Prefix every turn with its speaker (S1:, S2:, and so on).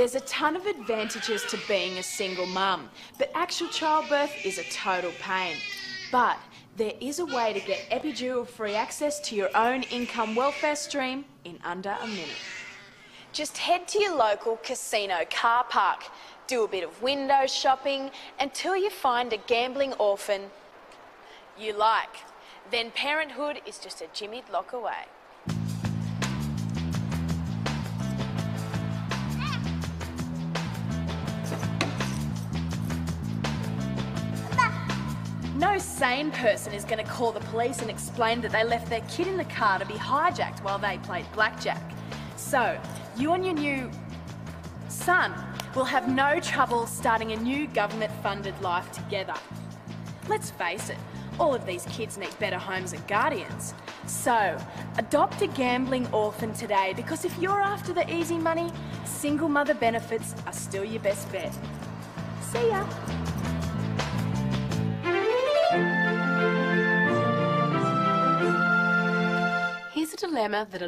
S1: There's a ton of advantages to being a single mum, but actual childbirth is a total pain. But there is a way to get epidural free access to your own income welfare stream in under a minute. Just head to your local casino car park, do a bit of window shopping until you find a gambling orphan you like. Then parenthood is just a jimmied lock away. Sane person is going to call the police and explain that they left their kid in the car to be hijacked while they played blackjack. So, you and your new son will have no trouble starting a new government funded life together. Let's face it, all of these kids need better homes and guardians. So, adopt a gambling orphan today because if you're after the easy money, single mother benefits are still your best bet. See ya. Dilemma that a